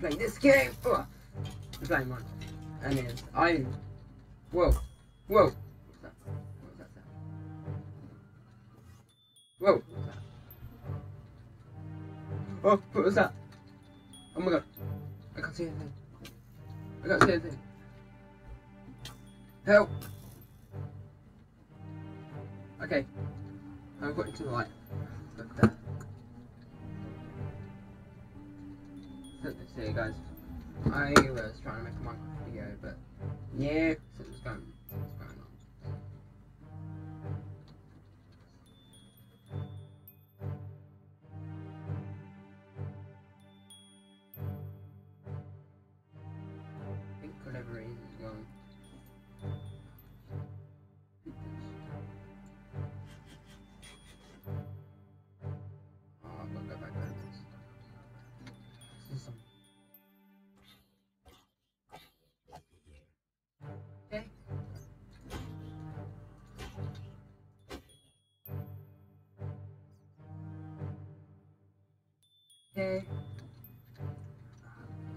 this game. Ugh. I'm playing one. And it's I. Whoa. Whoa. What's that? What's that sound? Whoa. Oh, what was that? Oh my god. I can't see anything. I can't see anything. Help! Okay. I'm putting to the light. So, guys. I was trying to make a Minecraft video, but yeah, something's going, something's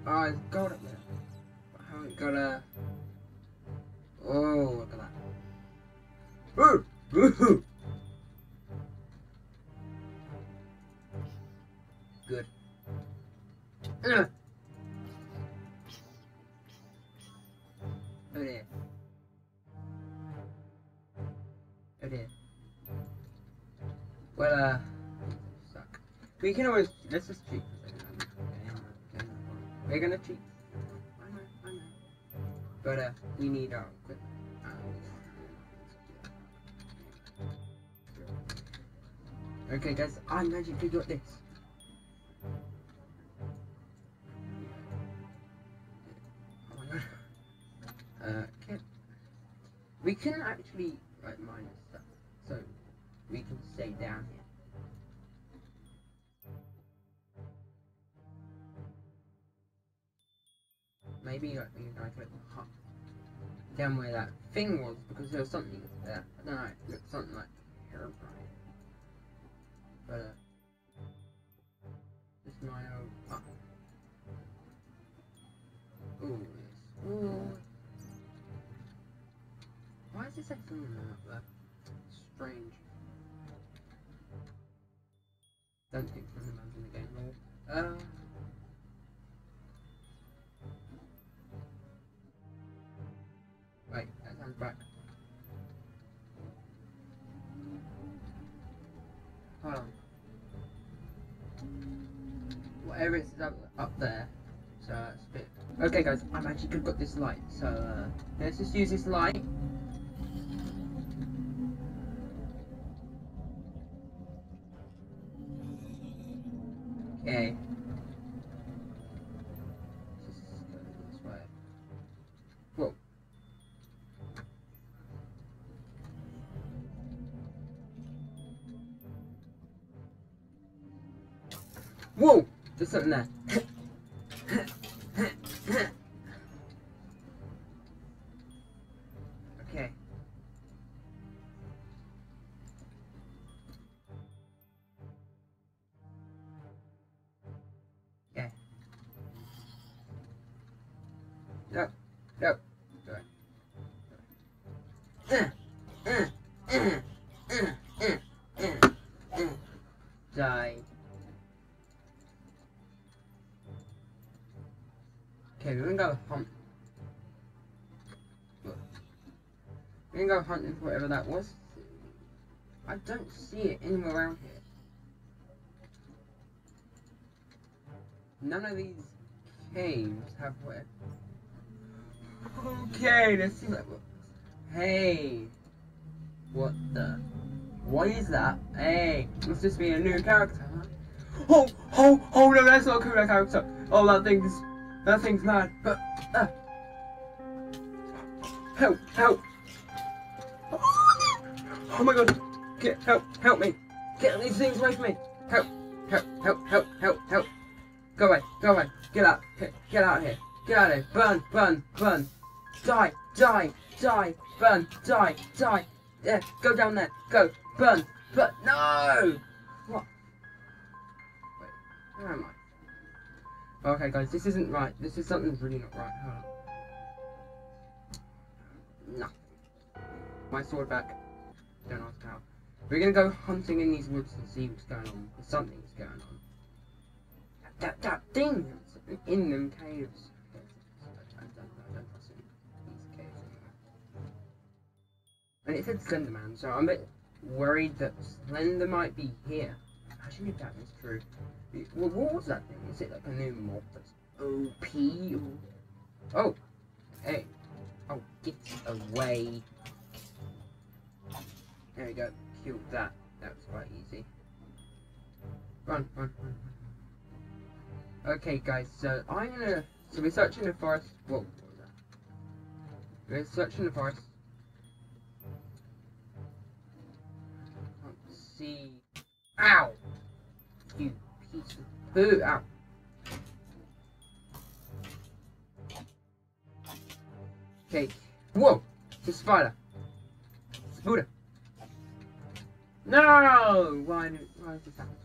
Oh, it's gold up there. I haven't got a. Oh, look at that. Ooh! Ooh! Good. Oh dear. Oh dear. Well, uh, suck. We can always let's just cheat. for We're gonna cheat. I know, I know. But uh, we need our equipment. Okay, guys, I magically got this. Oh my god. Uh, can we can actually like mine and stuff, so we can stay down here. Maybe like we like a little hut down where that thing was because there was something there. I don't know, it looked something like Herobrine. But uh, this is my old hut. Ooh. Ooh. Why is this actually up there? Strange. Don't think from the man in the game lol. Uh. Hold on. Whatever is up, up there. So it's a bit. Okay, guys, I've actually got this light. So uh, let's just use this light. Okay. Whoa! There's something there. okay. Yeah. No. No. Sorry. Die. Okay, we're gonna go hunt. We're gonna go hunting for whatever that was. I don't see it anywhere around here. None of these caves have where. Okay, let's see what. Hey, what the? What is that? Hey, must just be a new character, huh? Oh, oh, oh no, that's not a cool character. Oh, that thing's, that thing's mad. But, uh, help, help. Oh my god, get help, help me. Get these things away from me. Help, help, help, help, help, help. Go away, go away. Get out, get, out of here. Get out of here. Burn, burn, burn. Die, die, die, burn, die, die. Yeah, go down there. Go, burn, But No! What? Wait, where am Okay, guys, this isn't right. This is something really not right. Hold on. Nothing. My sword back. Don't ask how. We're gonna go hunting in these woods and see what's going on. Something's going on. That that thing that's in them caves. And it said Slenderman, so I'm a bit worried that Slender might be here. Actually, that is true. What was that thing? Is it like a new mob that's OP? Oh! Hey! Oh, get away! There we go. Killed that. That was quite easy. Run, run, run, run. Okay, guys, so I'm gonna... So we're searching the forest... Whoa, what was that? We're searching the forest. Let's see... of! Ow! Okay. Whoa! It's a spider! Spider! No! Why, why is this happening?